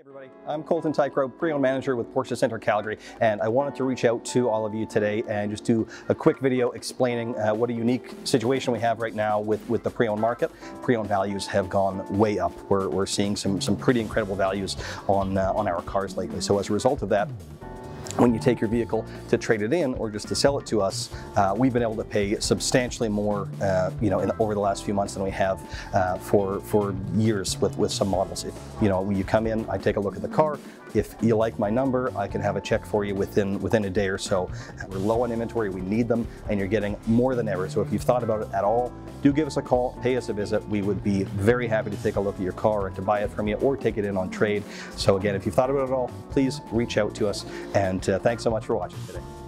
everybody. I'm Colton Tycrow, pre-owned manager with Porsche Centre Calgary, and I wanted to reach out to all of you today and just do a quick video explaining uh, what a unique situation we have right now with, with the pre-owned market. Pre-owned values have gone way up. We're, we're seeing some, some pretty incredible values on, uh, on our cars lately. So as a result of that, when you take your vehicle to trade it in or just to sell it to us, uh, we've been able to pay substantially more, uh, you know, in, over the last few months than we have uh, for for years with with some models. If, you know, when you come in, I take a look at the car. If you like my number, I can have a check for you within within a day or so. We're low on inventory, we need them, and you're getting more than ever. So if you've thought about it at all, do give us a call, pay us a visit. We would be very happy to take a look at your car and to buy it from you or take it in on trade. So again, if you've thought about it at all, please reach out to us. Thanks so much for watching today.